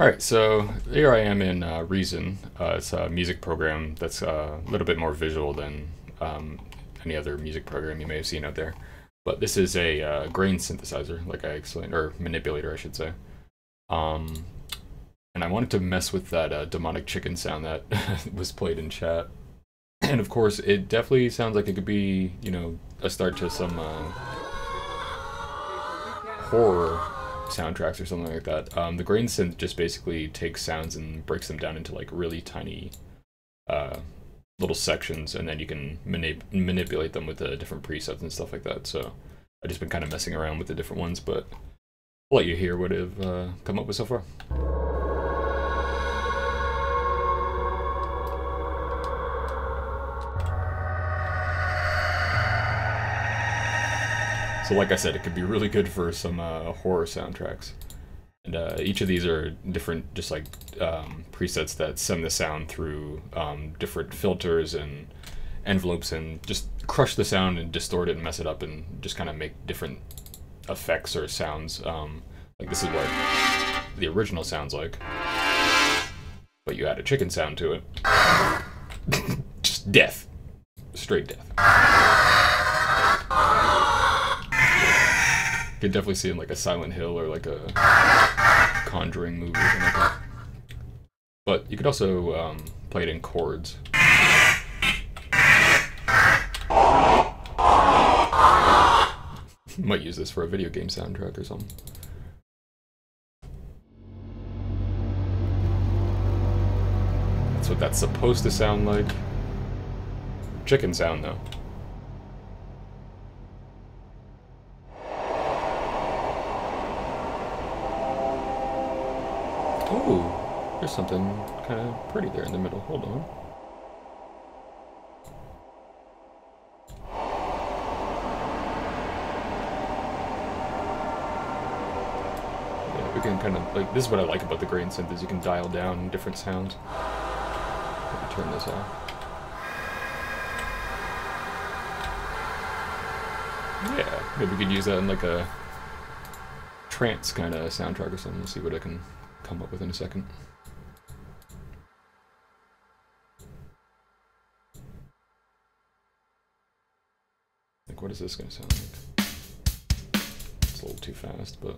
Alright, so here I am in uh, Reason. Uh, it's a music program that's uh, a little bit more visual than um, any other music program you may have seen out there. But this is a uh, grain synthesizer, like I explained, or manipulator, I should say. Um, and I wanted to mess with that uh, demonic chicken sound that was played in chat. And of course, it definitely sounds like it could be, you know, a start to some uh, horror soundtracks or something like that. Um, the grain synth just basically takes sounds and breaks them down into like really tiny uh, little sections, and then you can manip manipulate them with the different presets and stuff like that. So I've just been kind of messing around with the different ones, but I'll let you hear what I've uh, come up with so far. So like I said, it could be really good for some uh, horror soundtracks. And uh, each of these are different, just like um, presets that send the sound through um, different filters and envelopes and just crush the sound and distort it and mess it up and just kind of make different effects or sounds. Um, like this is what the original sounds like, but you add a chicken sound to it. just death. Straight death. Could definitely see it in like a Silent Hill or like a Conjuring movie or something like that. But you could also um, play it in chords. Might use this for a video game soundtrack or something. That's what that's supposed to sound like. Chicken sound though. Ooh, there's something kind of pretty there in the middle. Hold on. Yeah, we can kind of, like, this is what I like about the grain synth, is you can dial down different sounds. Let me turn this off. Yeah, maybe we could use that in like a trance kind of soundtrack or something. see what I can come up with in a second. Like, what is this going to sound like? It's a little too fast, but...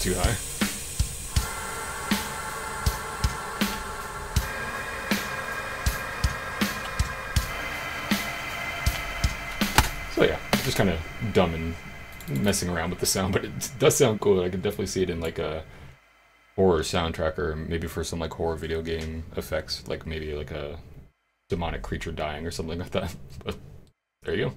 too high. So yeah, just kind of dumb and messing around with the sound, but it does sound cool. I can definitely see it in like a horror soundtrack or maybe for some like horror video game effects, like maybe like a demonic creature dying or something like that. But there you go.